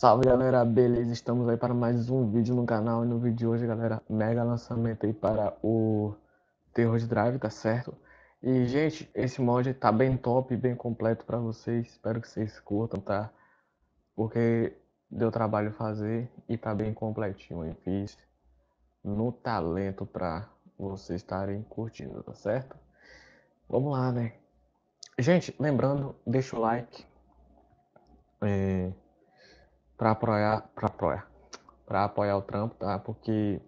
Salve galera, beleza? Estamos aí para mais um vídeo no canal e no vídeo de hoje, galera, mega lançamento aí para o Terror Drive, tá certo? E gente, esse mod tá bem top, bem completo para vocês, espero que vocês curtam, tá? Porque deu trabalho fazer e tá bem completinho, eu fiz no talento para vocês estarem curtindo, tá certo? Vamos lá, né? Gente, lembrando, deixa o like. É para apoiar, para apoiar, para apoiar o trampo, tá? Porque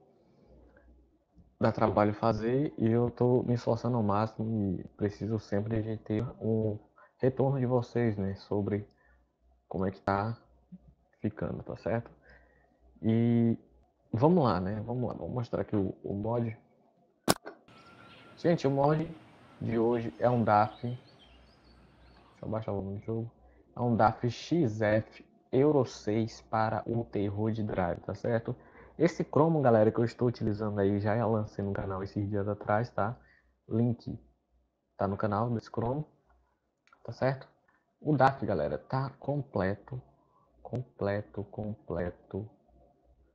dá trabalho fazer e eu tô me esforçando ao máximo e preciso sempre de ter um retorno de vocês, né, sobre como é que tá ficando, tá certo? E vamos lá, né? Vamos lá, vou mostrar aqui o, o mod. Gente, o mod de hoje é um DAF. Deixa eu baixar o volume do jogo. É um DAF XF Euro 6 para o terror de drive, tá certo? Esse cromo, galera, que eu estou utilizando aí, já lancei no canal esses dias atrás, tá? Link tá no canal desse cromo, tá certo? O DAF, galera, tá completo, completo, completo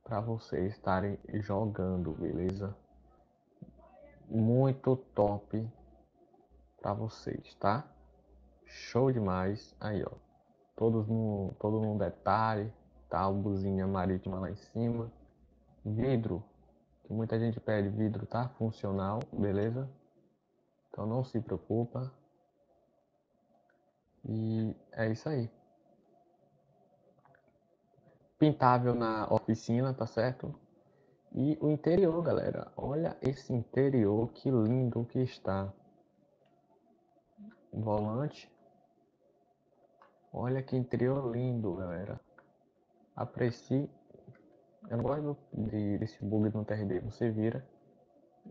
para vocês estarem jogando, beleza? Muito top para vocês, tá? Show demais. Aí, ó todos no, todo num detalhe, tá? Buzinha marítima lá em cima. Vidro, que muita gente pede vidro, tá? Funcional, beleza? Então não se preocupa. E é isso aí. Pintável na oficina, tá certo? E o interior, galera. Olha esse interior, que lindo que está. Volante Olha que interior lindo, galera. Aprecie. Eu não gosto de, desse bug no TRD. Você vira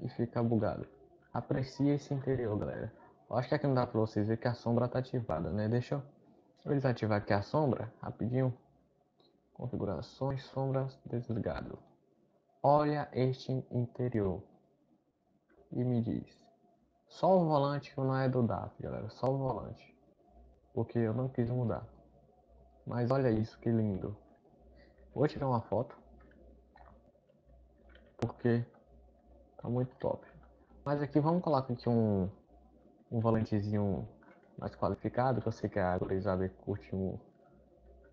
e fica bugado. Aprecie esse interior, galera. Eu acho que aqui não dá pra vocês ver que a sombra tá ativada, né? Deixa eu desativar aqui a sombra, rapidinho. Configurações, sombras, desligado. Olha este interior. E me diz. Só o volante que não é do DAF, galera. Só o volante porque eu não quis mudar. Mas olha isso, que lindo. Vou tirar uma foto, porque tá muito top. Mas aqui vamos colocar aqui um, um volantezinho mais qualificado, que eu sei que a gurizada curte um,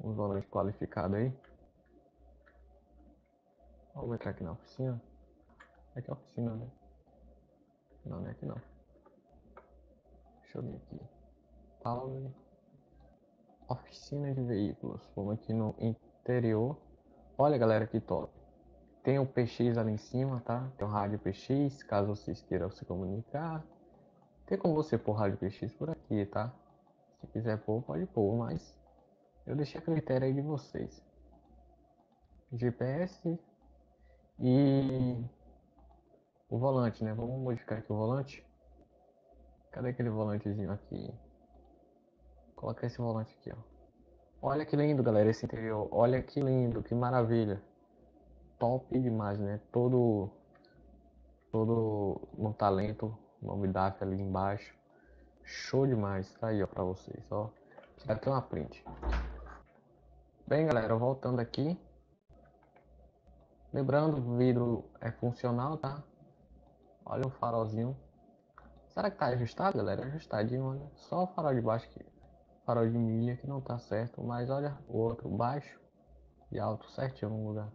um volante qualificado aí. Vamos entrar aqui na oficina. Aqui é a oficina, né? Não, não é aqui não. Deixa eu ver aqui. Power oficina de veículos. Vamos aqui no interior. Olha, galera, que top. Tem o PX ali em cima, tá? Tem o rádio PX, caso vocês queiram se comunicar. Tem como você pôr rádio PX por aqui, tá? Se quiser pôr, pode pôr, mas eu deixei a critério aí de vocês. GPS e o volante, né? Vamos modificar aqui o volante. Cadê aquele volantezinho aqui? Colocar esse volante aqui, ó. Olha que lindo, galera, esse interior. Olha que lindo, que maravilha. Top demais, né? Todo todo no talento, nome DAF ali embaixo. Show demais. Tá aí, ó, pra vocês, ó. Tirar até uma print. Bem, galera, voltando aqui. Lembrando, o vidro é funcional, tá? Olha o farolzinho. Será que tá ajustado, galera? Ajustadinho, olha. Só o farol de baixo aqui farol de milha que não tá certo, mas olha o outro baixo e alto certinho no lugar.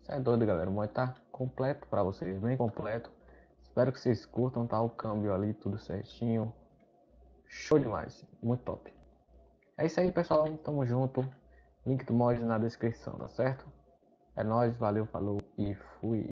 Isso é doido, galera. O mod tá completo para vocês, bem completo. Espero que vocês curtam, tá? O câmbio ali, tudo certinho. Show demais, muito top. É isso aí, pessoal. Tamo junto. Link do mod na descrição, tá certo? É nóis, valeu, falou e fui.